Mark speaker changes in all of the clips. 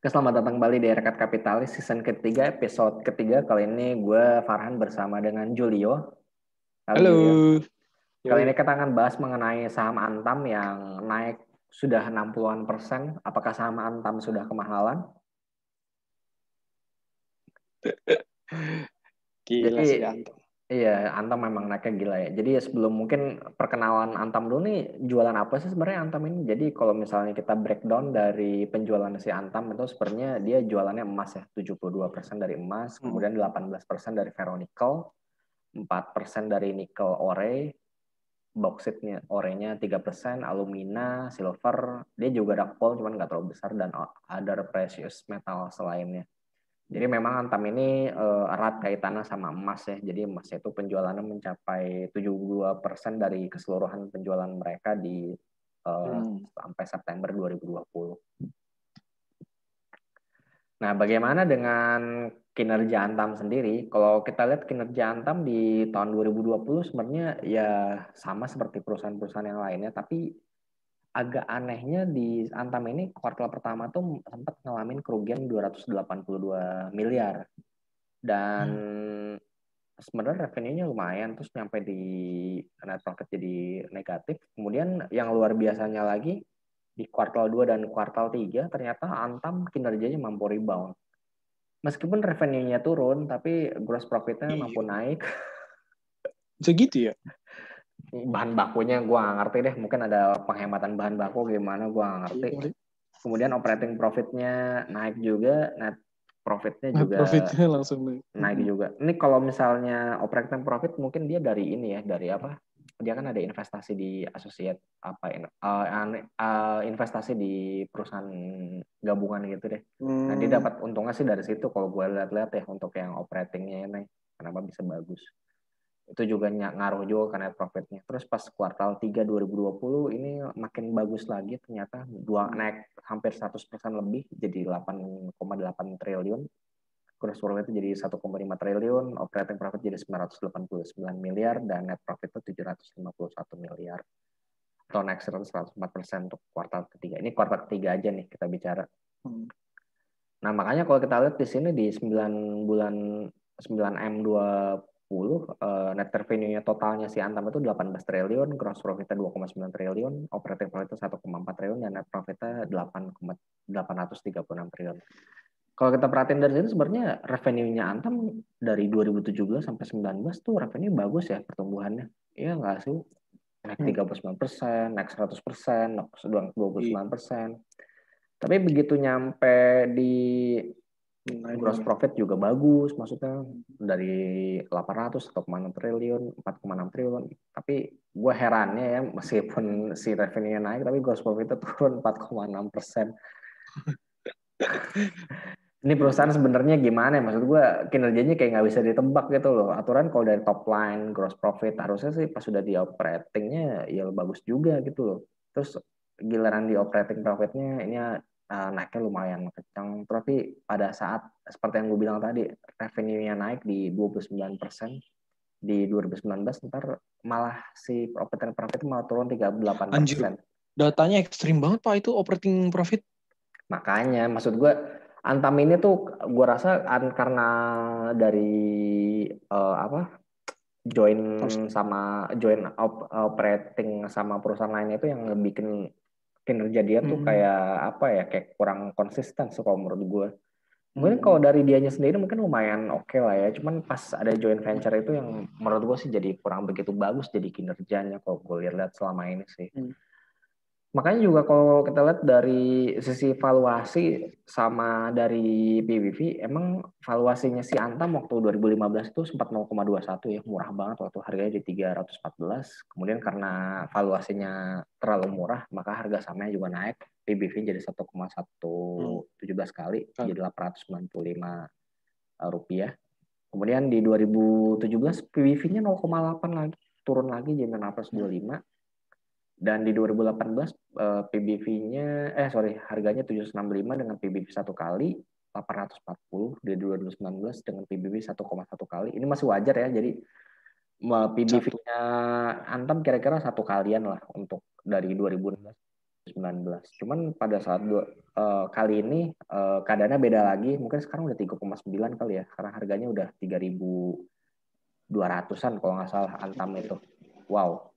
Speaker 1: Oke, Selamat datang kembali di Rekat Kapitalis season ketiga, episode ketiga. Kali ini gue Farhan bersama dengan Julio. Halo.
Speaker 2: Halo.
Speaker 1: Julio. Kali ini kita akan bahas mengenai saham Antam yang naik sudah 60-an persen. Apakah saham Antam sudah kemahalan?
Speaker 2: Gila
Speaker 1: Jadi-
Speaker 2: sih Anto.
Speaker 1: Iya, Antam memang naiknya gila ya. Jadi sebelum mungkin perkenalan Antam dulu nih, jualan apa sih sebenarnya Antam ini? Jadi kalau misalnya kita breakdown dari penjualan si Antam itu sebenarnya dia jualannya emas ya, 72% dari emas,
Speaker 2: Hmm.
Speaker 1: kemudian 18% dari ferronikel, 4% dari nikel ore, bauxitnya orenya 3%, alumina, silver, dia juga dark coal cuman nggak terlalu besar dan other precious metal selainnya. Jadi memang Antam ini eh, erat kaitannya sama emas ya. Jadi emas itu penjualannya mencapai 72% dari keseluruhan penjualan mereka di eh,
Speaker 2: Hmm.
Speaker 1: sampai September 2020. Nah, bagaimana dengan kinerja Antam sendiri? Kalau kita lihat kinerja Antam di tahun 2020 sebenarnya ya sama seperti perusahaan-perusahaan yang lainnya, tapi agak anehnya di Antam ini kuartal pertama tuh sempat ngalamin kerugian 282 miliar. Dan sebenarnya revenue-nya lumayan terus nyampe di net profit jadi negatif. Kemudian yang luar biasanya lagi di kuartal 2 dan kuartal 3 ternyata Antam kinerjanya mampu rebound. Meskipun revenue-nya turun tapi gross profit-nya
Speaker 2: Iya.
Speaker 1: mampu naik.
Speaker 2: Bisa gitu ya?
Speaker 1: Bahan bakunya gua nggak ngerti deh, mungkin ada penghematan bahan baku gimana gua nggak ngerti. Kemudian operating profit-nya naik juga, net profit-nya
Speaker 2: Nah,
Speaker 1: juga
Speaker 2: profitnya langsung naik.
Speaker 1: naik juga. Ini kalau misalnya operating profit mungkin dia dari ini ya, dari apa? Dia kan ada investasi di associate apa uh, uh, investasi di perusahaan gabungan gitu deh. Nah, dia
Speaker 2: Hmm.
Speaker 1: dapat untungnya sih dari situ kalau gue lihat-lihat ya untuk yang operatingnya ini kenapa bisa bagus. Itu juga ngaruh juga net profitnya. Terus pas kuartal 3 2020 ini makin bagus lagi ternyata dua naik hampir 100% lebih jadi 8,8 triliun. Gross profit itu jadi 1,5 triliun, operating profit jadi 989 miliar dan net profit itu 751 miliar. Atau naik 104% untuk kuartal ketiga. Ini kuartal ketiga aja nih kita bicara.
Speaker 2: Hmm.
Speaker 1: Nah, makanya kalau kita lihat di sini di 9 bulan 9M20 eh, net revenue-nya totalnya si Antam itu 18 triliun, gross profit-nya 2,9 triliun, operating profit-nya 1,4 triliun dan net profit-nya 8,836 triliun. Kalau kita perhatiin dari sini sebenarnya revenue-nya Antam dari 2017 sampai 19 tuh revenue bagus ya pertumbuhannya. Iya nggak sih? Naik 39 persen, naik 100 persen, naik 29 persen. Tapi begitu nyampe di gross
Speaker 2: banget.
Speaker 1: profit juga bagus, maksudnya dari 800 1,6 triliun, 4,6 triliun. Tapi gue herannya ya, meskipun si revenue-nya naik, tapi gross profit-nya turun 4,6 persen. Ini perusahaan sebenarnya gimana ya? Maksud gue kinerjanya kayak nggak bisa ditebak gitu loh. Aturan kalau dari top line, gross profit, harusnya sih pas sudah di operatingnya ya bagus juga gitu loh. Terus giliran di operating profitnya ini uh, naiknya lumayan kencang. Tapi pada saat seperti yang gue bilang tadi, revenue-nya naik di 29 persen di 2019, ntar malah si operating profit malah turun 38
Speaker 2: Anjir.
Speaker 1: persen.
Speaker 2: Datanya ekstrim banget Pak itu operating profit.
Speaker 1: Makanya, maksud gue Antam ini tuh gue rasa an- karena dari eh, apa join sama join op- operating sama perusahaan lainnya itu yang bikin kinerja dia tuh
Speaker 2: Hmm.
Speaker 1: kayak apa ya kayak kurang konsisten sih kalau menurut gue. Mungkin
Speaker 2: Hmm.
Speaker 1: kalau dari dianya sendiri mungkin lumayan oke lah ya. Cuman pas ada joint venture itu yang menurut gue sih jadi kurang begitu bagus jadi kinerjanya kalau gue lihat selama ini sih.
Speaker 2: Hmm.
Speaker 1: Makanya juga kalau kita lihat dari sisi valuasi sama dari PBV, emang valuasinya si Antam waktu 2015 itu sempat 0,21 ya, murah banget waktu harganya di 314. Kemudian karena valuasinya terlalu murah, maka harga sahamnya juga naik. PBV jadi 1,117 kali,
Speaker 2: Hmm.
Speaker 1: jadi 895 rupiah. Kemudian di 2017 PBV-nya 0,8 lagi, turun lagi jadi 625 dan di 2018 eh, PBV-nya eh sorry harganya 765 dengan PBV satu kali 840 di 2019 dengan PBV 1,1 kali ini masih wajar ya jadi PBV-nya Antam kira-kira satu kalian lah untuk dari 2016 19. Cuman pada saat dua, uh, kali ini uh, keadaannya beda lagi. Mungkin sekarang udah 3,9 kali ya, karena harganya udah 3.200-an kalau nggak salah Antam itu. Wow.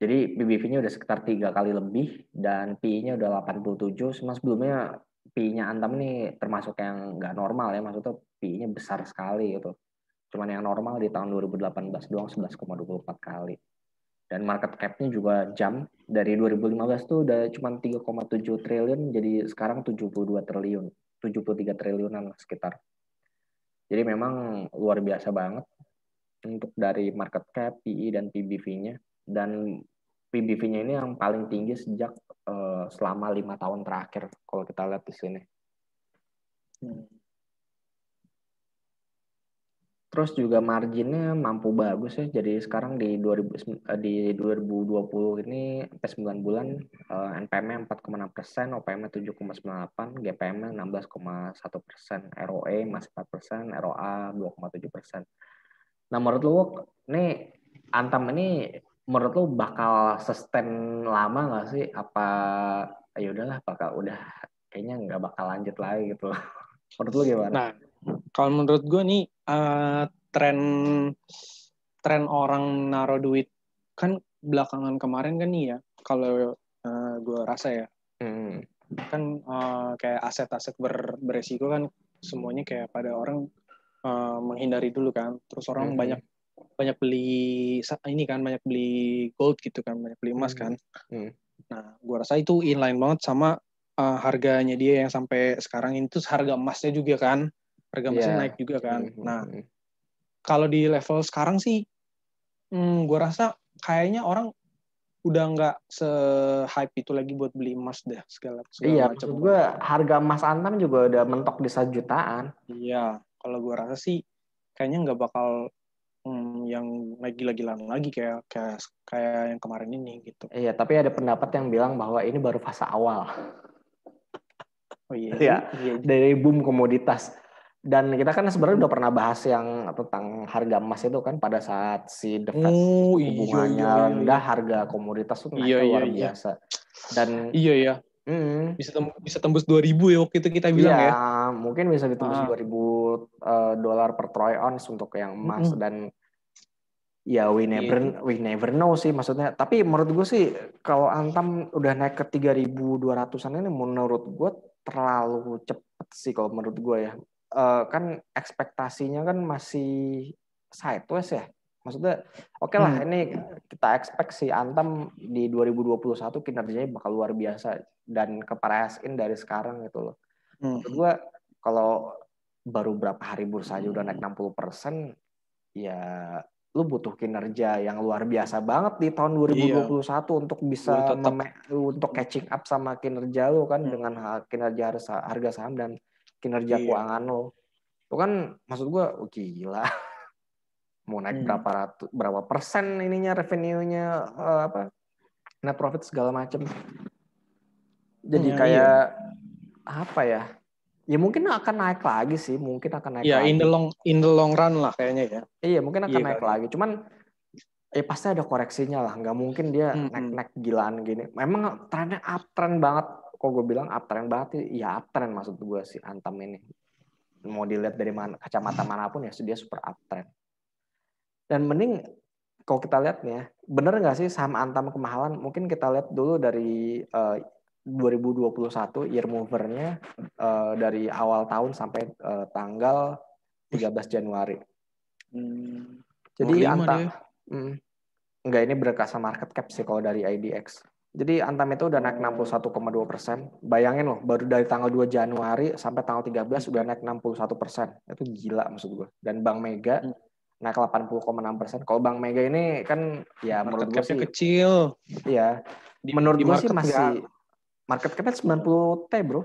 Speaker 1: Jadi BBV-nya udah sekitar tiga kali lebih dan PI-nya udah 87. Semua sebelumnya PI-nya Antam ini termasuk yang nggak normal ya, maksudnya PI-nya besar sekali gitu. Cuman yang normal di tahun 2018 doang 11,24 kali. Dan market cap-nya juga jam. Dari 2015 tuh udah cuma 3,7 triliun jadi sekarang 72 triliun. 73 triliunan sekitar. Jadi memang luar biasa banget untuk dari market cap PE dan PBV-nya dan PBV-nya ini yang paling tinggi sejak uh, selama lima tahun terakhir kalau kita lihat di sini. Terus juga marginnya mampu bagus ya. Jadi sekarang di 2000 di 2020 ini sampai 9 bulan uh, NPM-nya 4,6 persen, OPM-nya 7,98, GPM-nya 16,1 persen, ROE masih 4 persen, ROA 2,7 persen. Nah menurut lu, nih Antam ini menurut lu bakal sustain lama nggak sih? Apa ya udahlah bakal udah kayaknya nggak bakal lanjut lagi gitu. menurut lu gimana?
Speaker 2: Nah, kalau menurut gue nih uh, tren tren orang naruh duit kan belakangan kemarin kan nih ya kalau uh, gue rasa ya hmm. kan uh, kayak aset-aset ber, beresiko kan semuanya kayak pada orang uh, menghindari dulu kan terus orang hmm. banyak banyak beli ini kan banyak beli gold gitu kan banyak beli emas hmm. kan hmm. nah gue rasa itu inline banget sama uh, harganya dia yang sampai sekarang itu harga emasnya juga kan harga emasnya yeah. naik juga kan. Mm -hmm. Nah, hmm. kalau di level sekarang sih, hmm, gue rasa kayaknya orang udah nggak se-hype itu lagi buat beli emas deh segala, segala
Speaker 1: iya, macam. Iya, gue harga emas Antam juga udah mentok di satu jutaan.
Speaker 2: Iya, kalau gue rasa sih kayaknya nggak bakal hmm, yang naik gila-gilaan lagi kayak kayak kayak yang kemarin ini gitu.
Speaker 1: Iya, tapi ada pendapat yang bilang bahwa ini baru fase awal. Oh iya. iya, iya. dari boom komoditas dan kita kan sebenarnya udah pernah bahas yang tentang harga emas itu kan pada saat si The Fed oh, iya, hubungannya iya, iya, rendah harga komoditas tuh naik iya, luar iya, biasa dan
Speaker 2: iya ya mm, bisa tembus, bisa tembus 2000 ya waktu itu kita bilang iya, ya
Speaker 1: mungkin bisa ditembus ah. 2000 uh, dolar per troy ounce untuk yang emas mm -hmm. dan ya we iya, never yeah. we never know sih maksudnya tapi menurut gue sih kalau Antam udah naik ke 3200-an ini menurut gue terlalu cepet sih kalau menurut gue ya uh, kan ekspektasinya kan masih sideways ya. Maksudnya oke okay lah hmm. ini kita expect si Antam di 2021 kinerjanya bakal luar biasa dan keparesin dari sekarang gitu loh. Hmm. Gue kalau baru berapa hari bursa aja udah naik 60 persen, ya lu butuh kinerja yang luar biasa banget di tahun 2021 iya. untuk bisa untuk catching up sama kinerja lu kan hmm. dengan kinerja harga saham dan kinerja iya. keuangan lo. Itu kan maksud gua oh, gila. Mau naik hmm. berapa ratus berapa persen ininya revenue-nya uh, apa? Net profit segala macam. Jadi ya, kayak iya. apa ya? Ya mungkin akan naik lagi sih, mungkin akan naik
Speaker 2: ya,
Speaker 1: lagi.
Speaker 2: in the long in the long run lah kayaknya ya.
Speaker 1: Iya, mungkin akan iya, naik kan? lagi. Cuman eh pasti ada koreksinya lah nggak mungkin dia hmm, naik naik gilaan gini memang trennya uptrend banget kok gue bilang uptrend banget ya uptrend maksud gue si Antam ini mau dilihat dari mana kacamata mana pun ya dia super uptrend dan mending kalau kita lihat nih ya bener nggak sih saham Antam kemahalan mungkin kita lihat dulu dari uh, 2021 year movernya uh, dari awal tahun sampai uh, tanggal 13 Januari hmm. jadi Antam hmm, enggak ini berkasa market cap sih kalau dari IDX jadi Antam itu udah naik 61,2 persen. Bayangin loh, baru dari tanggal 2 Januari sampai tanggal 13 udah naik 61 persen. Itu gila maksud gue. Dan Bank Mega hmm. Naik 80,6 persen. Kalau Bank Mega ini kan ya market menurut gue sih
Speaker 2: kecil.
Speaker 1: Iya. Di, menurut gue sih masih ya. market capnya 90 T bro.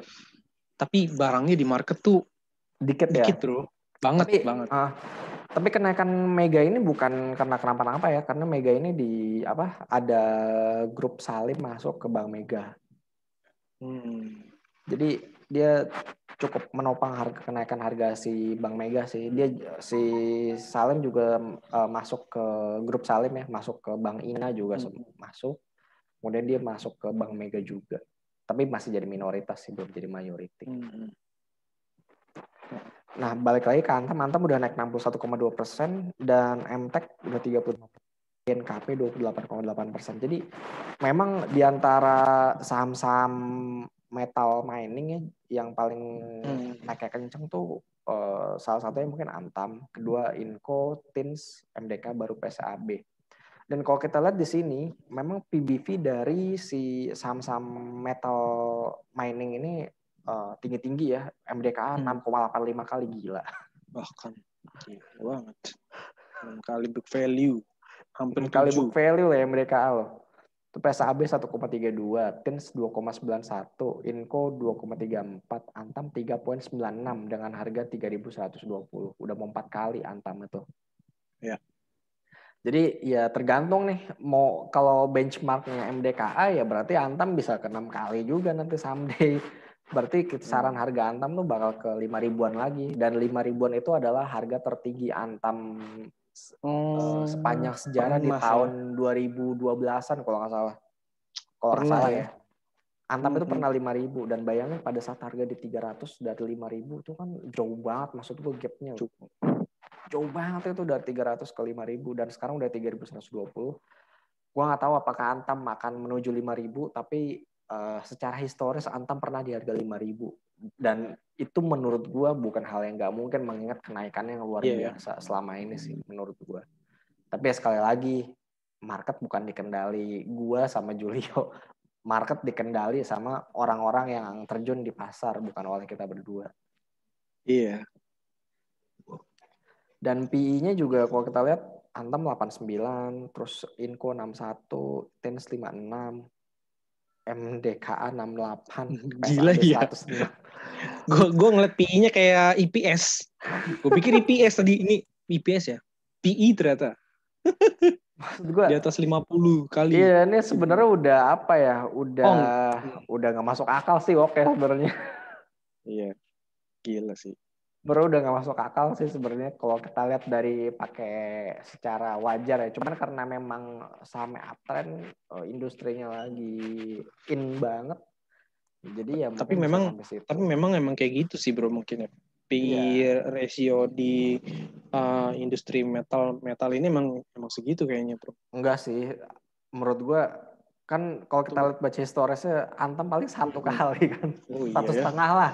Speaker 2: Tapi barangnya di market tuh
Speaker 1: dikit, ya.
Speaker 2: Dikit bro. Banget
Speaker 1: Tapi,
Speaker 2: banget.
Speaker 1: Uh, tapi kenaikan Mega ini bukan karena kenapa-napa ya, karena Mega ini di apa ada grup Salim masuk ke Bank Mega. Hmm. Jadi dia cukup menopang harga kenaikan harga si Bank Mega sih. Dia si Salim juga uh, masuk ke grup Salim ya, masuk ke Bank Ina juga hmm. masuk. kemudian dia masuk ke Bank Mega juga tapi masih jadi minoritas sih belum jadi mayoritas hmm. nah balik lagi ke Antam Antam udah naik 61,2 persen dan MTEK udah 30 NKP 28,8 persen jadi memang di antara saham-saham metal mining ya yang paling hmm. naiknya kenceng tuh uh, salah satunya mungkin Antam, kedua Inco, Tins, MDK, baru PSAB. Dan kalau kita lihat di sini, memang PBV dari si saham-saham metal mining ini uh, tinggi-tinggi ya. MDKA hmm. 6,85 kali gila.
Speaker 2: Bahkan gila banget. 6 kali book value.
Speaker 1: Hampir 6 kali book value lah MDKA loh. Itu PSAB 1,32, TINS 2,91, INCO 2,34, Antam 3,96 dengan harga 3.120. Udah mau 4 kali Antam itu.
Speaker 2: Ya.
Speaker 1: Jadi ya tergantung nih mau kalau benchmarknya MDKA ya berarti Antam bisa ke enam kali juga nanti someday. Berarti kisaran harga Antam tuh bakal ke lima ribuan lagi dan lima ribuan itu adalah harga tertinggi Antam hmm, sepanjang sejarah di tahun 2012-an kalau nggak salah. Kalau nggak salah ya. ya. Antam hmm. itu pernah lima ribu dan bayangin pada saat harga di 300 dari lima ribu itu kan jauh banget maksud gue gapnya. Cukup jauh banget itu dari 300 ke 5000 dan sekarang udah 3120. Gua nggak tahu apakah Antam akan menuju 5000 tapi uh, secara historis Antam pernah di harga 5000 dan itu menurut gua bukan hal yang nggak mungkin mengingat kenaikannya yang luar yeah, iya. biasa yeah. selama ini sih menurut gua. Tapi ya sekali lagi market bukan dikendali gua sama Julio. Market dikendali sama orang-orang yang terjun di pasar bukan oleh kita berdua.
Speaker 2: Iya,
Speaker 1: dan PI-nya juga kalau kita lihat Antam 89, terus Inco 61, Tens 56, MDKA 68,
Speaker 2: Gila ya. Gue gue ngeliat PI-nya kayak IPS. Gue pikir IPS tadi ini IPS ya. PI ternyata. Maksud gue di atas 50 kali.
Speaker 1: Iya, ini sebenarnya udah apa ya? Udah oh. udah nggak masuk akal sih oke sebenarnya.
Speaker 2: Iya. Gila sih
Speaker 1: baru udah nggak masuk akal sih sebenarnya kalau kita lihat dari pakai secara wajar ya cuman karena memang saham uptrend oh, industrinya lagi in banget jadi ya
Speaker 2: tapi memang tapi memang emang kayak gitu sih bro mungkin ya. PI yeah. ratio di uh, industri metal metal ini emang emang segitu kayaknya bro.
Speaker 1: Enggak sih. Menurut gua kan kalau kita lihat baca historisnya Antam paling satu kali kan. Oh, satu iya, ya. setengah lah.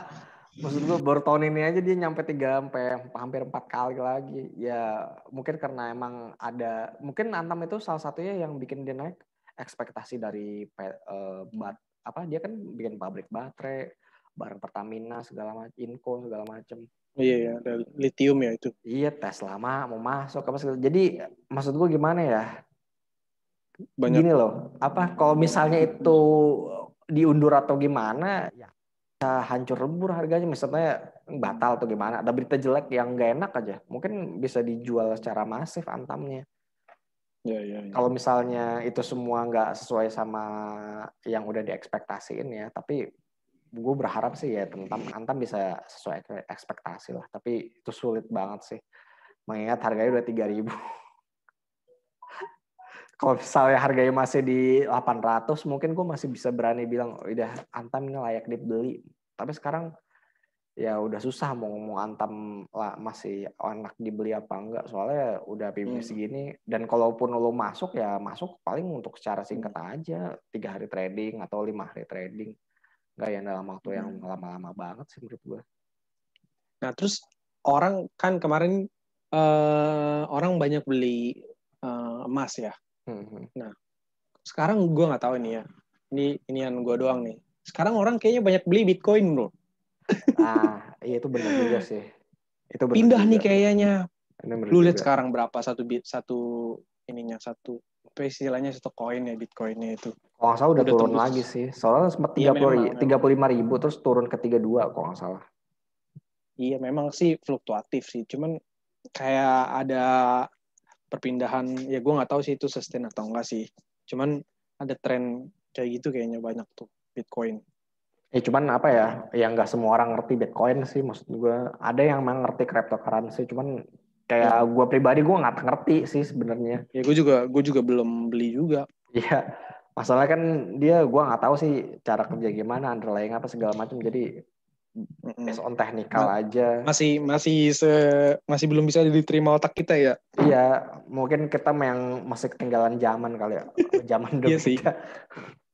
Speaker 1: Maksud gue baru tahun ini aja dia nyampe tiga sampai hampir empat kali lagi. Ya mungkin karena emang ada mungkin Antam itu salah satunya yang bikin dia naik ekspektasi dari uh, bat apa dia kan bikin pabrik baterai barang Pertamina segala macam Inco segala macam
Speaker 2: iya ya ada lithium ya itu.
Speaker 1: Iya tes lama mau masuk apa segala. Jadi maksud gue gimana ya? Banyak. gini loh apa kalau misalnya itu diundur atau gimana ya hancur lebur harganya. Misalnya batal atau gimana? Ada berita jelek yang gak enak aja. Mungkin bisa dijual secara masif antamnya
Speaker 2: ya, ya, ya.
Speaker 1: kalau misalnya itu semua nggak sesuai sama yang udah diekspektasiin ya tapi gue berharap sih ya tentang antam bisa sesuai ekspektasi lah. Tapi itu sulit banget sih. Mengingat harganya udah tiga ribu. Kalau misalnya harganya masih di 800 mungkin gue masih bisa berani bilang udah Antam ini layak dibeli. Tapi sekarang ya udah susah mau ngomong Antam lah masih enak dibeli apa enggak soalnya udah PB hmm. segini dan kalaupun lo masuk ya masuk paling untuk secara singkat hmm. aja tiga hari trading atau lima hari trading nggak yang dalam waktu yang hmm. lama-lama banget sih menurut gue
Speaker 2: nah terus orang kan kemarin uh, orang banyak beli uh, emas ya Hmm. Nah, sekarang gue nggak tahu ini ya. Ini ini yang gue doang nih. Sekarang orang kayaknya banyak beli Bitcoin, bro.
Speaker 1: Ah, iya itu benar juga sih.
Speaker 2: Itu benar Pindah juga. nih kayaknya. Lu lihat sekarang berapa satu bit satu ininya satu apa istilahnya satu koin ya bitcoinnya itu.
Speaker 1: Kalau nggak salah udah, udah turun tembus. lagi sih. Soalnya sempat iya, tiga puluh tiga puluh lima ribu terus turun ke tiga dua kalau nggak salah.
Speaker 2: Iya memang sih fluktuatif sih. Cuman kayak ada perpindahan ya gue nggak tahu sih itu sustain atau enggak sih cuman ada tren kayak gitu kayaknya banyak tuh Bitcoin
Speaker 1: Ya cuman apa ya, yang nggak semua orang ngerti Bitcoin sih, maksud gue. Ada yang memang ngerti cryptocurrency, cuman kayak gue pribadi gue nggak ngerti sih sebenarnya.
Speaker 2: Ya gue juga gue juga belum beli juga.
Speaker 1: Iya, masalah kan dia gue nggak tahu sih cara kerja gimana underlying apa segala macam jadi based on technical Ma aja
Speaker 2: masih masih se masih belum bisa diterima otak kita ya
Speaker 1: iya mungkin kita yang masih ketinggalan zaman kali ya zaman dulu
Speaker 2: iya sih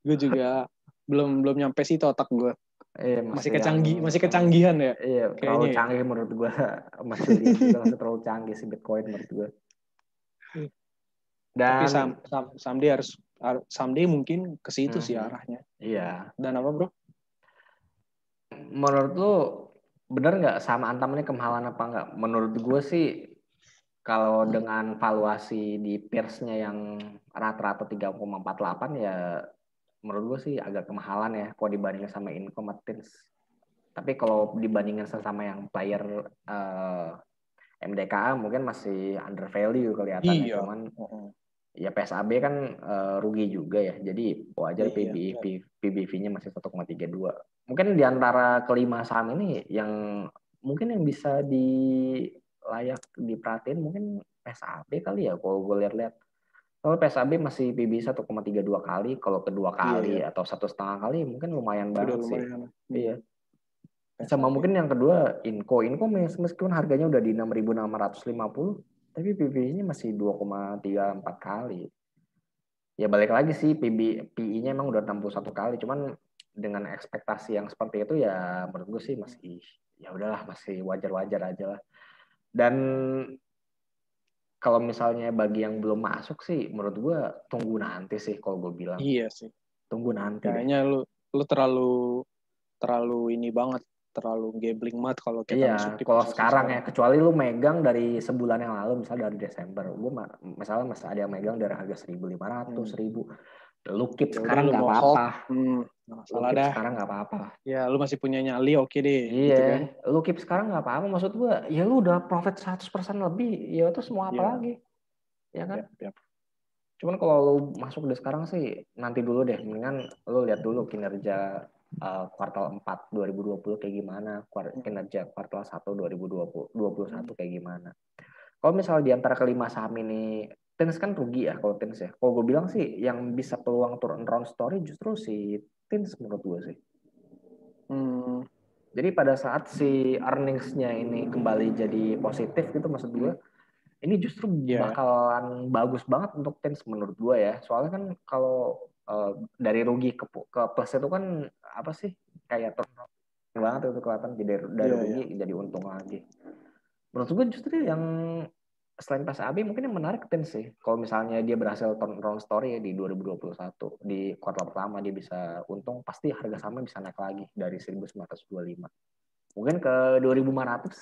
Speaker 2: gue juga belum belum nyampe sih otak gue Iya, masih, masih kecanggih, yang, masih kecanggihan ya.
Speaker 1: Iya, terlalu ya. canggih menurut gue. Masih masih terlalu canggih sih Bitcoin menurut gue.
Speaker 2: Dan Tapi sam, sam, someday harus someday mungkin ke situ hmm, sih arahnya.
Speaker 1: Iya.
Speaker 2: Dan apa, Bro?
Speaker 1: Menurut lu bener nggak sama Antam ini kemahalan apa nggak? Menurut gue sih kalau dengan valuasi di peersnya yang rata-rata 3,48 ya menurut gue sih agak kemahalan ya kalau dibandingin sama income Martins. Tapi kalau dibandingin sama yang player uh, eh, MDKA mungkin masih under value kelihatannya. Iya. Cuman ya PSAB kan uh, rugi juga ya. Jadi wajar iya, iya. PBV-nya masih 1,32. Mungkin di antara kelima saham ini yang mungkin yang bisa di layak diperhatiin mungkin PSAB kali ya kalau gue lihat-lihat kalau PSAB masih PB 1,32 kali, kalau kedua iya, kali iya, atau satu setengah kali mungkin lumayan banget lumayan. sih. Hmm. Iya. Sama mungkin yang kedua Inco. Inco meskipun harganya udah di 6.650, tapi PB-nya masih 2,34 kali. Ya balik lagi sih PB PI-nya emang udah 61 kali, cuman dengan ekspektasi yang seperti itu ya menurut gue sih masih ya udahlah masih wajar-wajar aja lah. Dan kalau misalnya bagi yang belum masuk sih menurut gue tunggu nanti sih kalau gue bilang.
Speaker 2: Iya sih.
Speaker 1: Tunggu nanti
Speaker 2: kayaknya lu lu terlalu terlalu ini banget terlalu gambling banget kalau kita
Speaker 1: iya, masuk di kalau sekarang ya kecuali lu megang dari sebulan yang lalu misalnya dari Desember gue misalnya masih ada yang megang dari harga seribu lima ratus hmm. seribu. Lu keep ya sekarang nggak apa-apa. hmm,
Speaker 2: masalah dah
Speaker 1: sekarang nggak apa-apa
Speaker 2: ya lu masih punya nyali oke okay deh
Speaker 1: iya gitu kan? lu keep sekarang nggak apa-apa maksud gua ya lu udah profit 100% lebih ya itu semua apa ya. lagi ya kan ya, ya. cuman kalau lu masuk dari sekarang sih nanti dulu deh mendingan lu lihat dulu kinerja uh, kuartal 4 2020 kayak gimana hmm. kinerja kuartal 1 2020 21 kayak gimana kalau misalnya di antara kelima saham ini Tins kan rugi ya kalau Tins ya. Kalau gue bilang sih yang bisa peluang turun round story justru si Tins menurut gue sih. Hmm. Jadi pada saat si earningsnya ini kembali jadi positif gitu maksud gue, ini justru yeah. bakalan bagus banget untuk Tins menurut gue ya. Soalnya kan kalau uh, dari rugi ke, ke plus itu kan apa sih kayak turun banget itu kelihatan jadi dari yeah, rugi yeah. jadi untung lagi. Menurut gue justru yang selain pas AB mungkin yang menarik Ten sih. Kalau misalnya dia berhasil turn around story ya di 2021 di kuartal pertama dia bisa untung, pasti harga sama bisa naik lagi dari 1925. Mungkin ke 2500.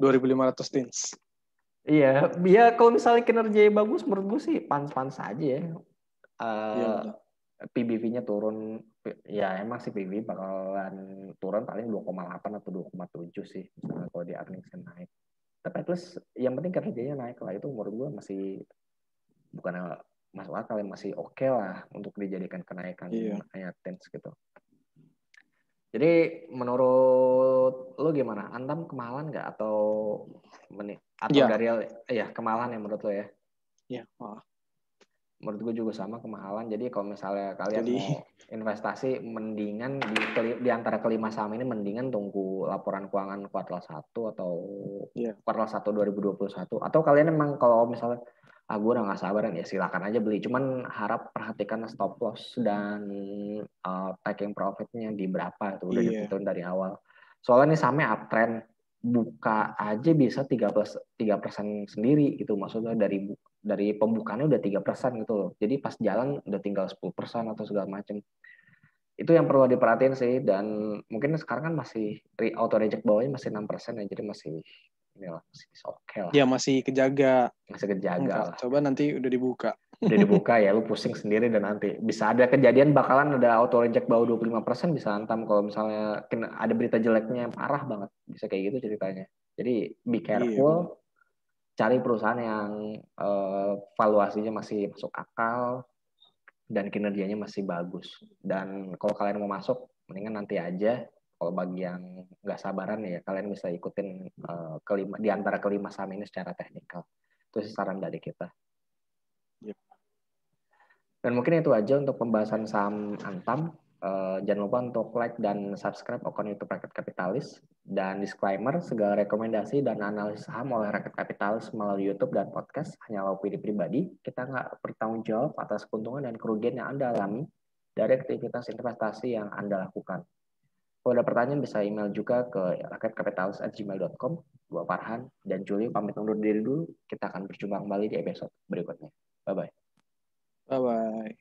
Speaker 2: 2500 tins.
Speaker 1: Iya, dia kalau misalnya kinerja bagus menurut gue sih pans-pans saja ya. Uh, iya, PBV-nya turun ya emang sih PBV bakalan turun paling 2,8 atau 2,7 sih misalnya kalau di earnings naik. Tapi at least yang penting kerjanya naik lah itu menurut gue masih bukan masuk akal masih oke okay lah untuk dijadikan kenaikan iya. tens gitu. Jadi menurut lo gimana? Antam kemahalan nggak? Atau menit atau ya. dari ya kemahalan ya menurut lo ya?
Speaker 2: Iya, oh
Speaker 1: menurut gue juga sama kemahalan. Jadi kalau misalnya kalian Jadi... mau investasi, mendingan di, di antara kelima saham ini mendingan tunggu laporan keuangan kuartal 1 atau yeah. kuartal 1 2021. Atau kalian emang kalau misalnya ah gue udah gak sabar ya silakan aja beli. Cuman harap perhatikan stop loss dan uh, taking profitnya di berapa itu udah yeah. ditentuin dari awal. Soalnya ini sampai uptrend buka aja bisa tiga tiga persen sendiri gitu maksudnya. Dari dari pembukaannya udah tiga persen gitu loh. Jadi pas jalan udah tinggal 10 persen atau segala macam itu yang perlu diperhatiin sih. Dan mungkin sekarang kan masih auto reject bawahnya masih enam persen ya. Jadi masih inilah masih oke okay lah.
Speaker 2: Ya masih kejaga.
Speaker 1: Masih kejaga lah.
Speaker 2: coba nanti udah dibuka
Speaker 1: udah dibuka ya lu pusing sendiri dan nanti bisa ada kejadian bakalan ada auto reject bawah 25% bisa antam kalau misalnya ada berita jeleknya yang parah banget. Bisa kayak gitu ceritanya. Jadi be iya, careful iya. cari perusahaan yang uh, valuasinya masih masuk akal dan kinerjanya masih bagus. Dan kalau kalian mau masuk mendingan nanti aja. Kalau bagi yang nggak sabaran ya kalian bisa ikutin uh, kelima di antara kelima saham ini secara teknikal. Itu saran dari kita Dan mungkin itu aja untuk pembahasan saham Antam. Uh, jangan lupa untuk like dan subscribe akun YouTube Rakyat Kapitalis. Dan disclaimer, segala rekomendasi dan analisis saham oleh Rakyat Kapitalis melalui YouTube dan podcast hanyalah opini pribadi. Kita nggak bertanggung jawab atas keuntungan dan kerugian yang Anda alami dari aktivitas investasi yang Anda lakukan. Kalau ada pertanyaan bisa email juga ke rakyatkapitalis@gmail.com. Gua Farhan dan Juli pamit undur diri dulu. Kita akan berjumpa kembali di episode berikutnya. Bye bye.